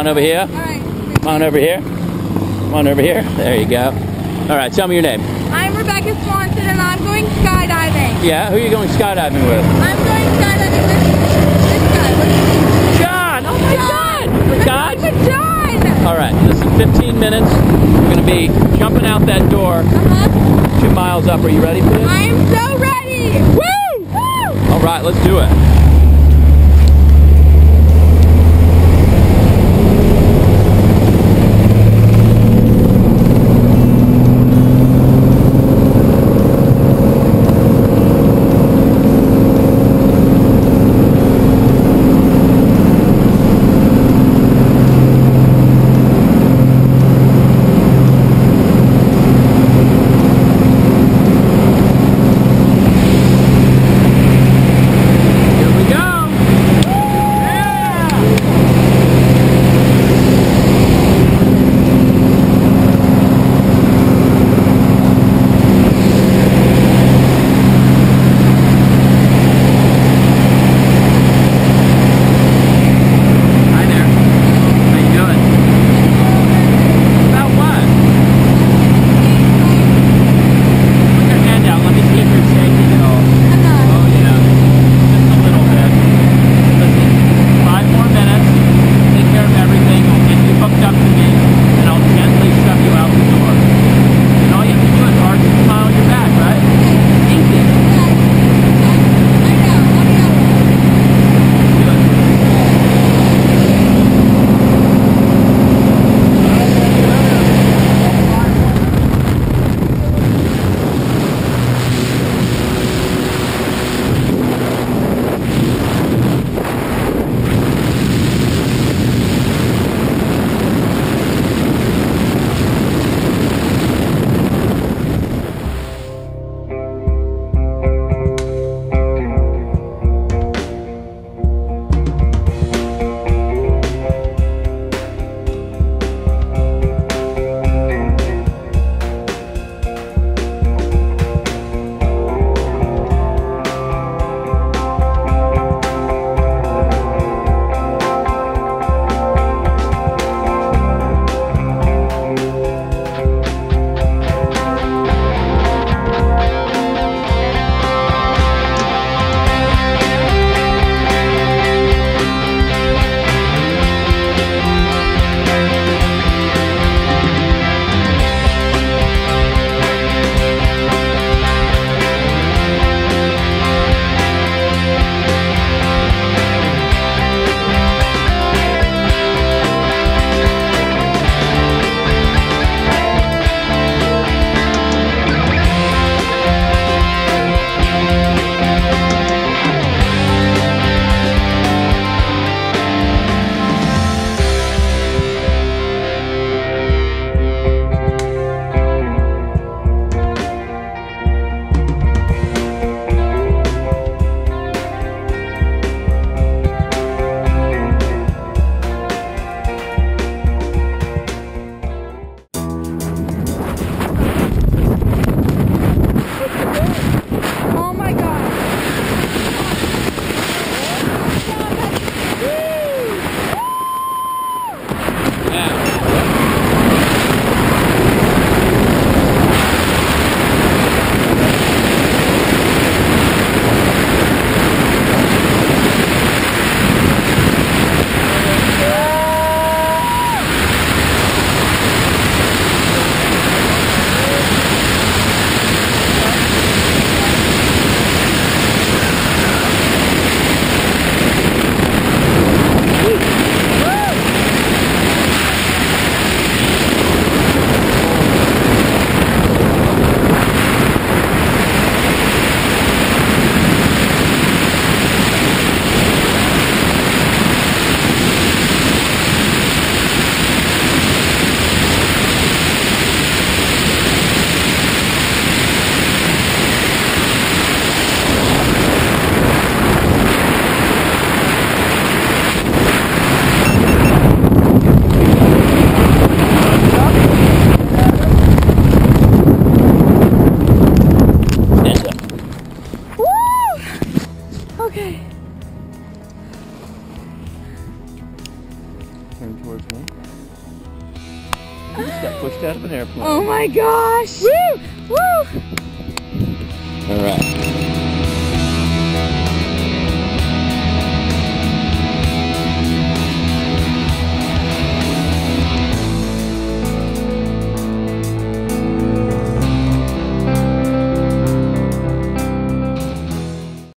on over here. Right. Come on over here. Come on over here. There you go. All right, tell me your name. I'm Rebecca Swanson, and I'm going skydiving. Yeah, who are you going skydiving with? I'm going skydiving with this guy. What is his name? John! Oh my God! With God! John. All right, this is 15 minutes. We're going to be jumping out that door Uh-huh. two miles up. Are you ready for this? I am so ready. Woo! Woo! All right, let's do it. Okay. Turn towards me. You just got pushed out of an airplane. Oh my gosh! Woo! Woo! All right.